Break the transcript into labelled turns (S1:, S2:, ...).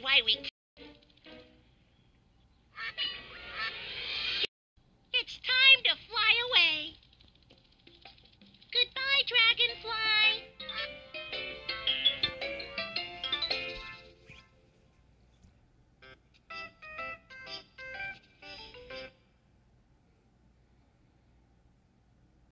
S1: Why we... It's time to fly away. Goodbye, dragon.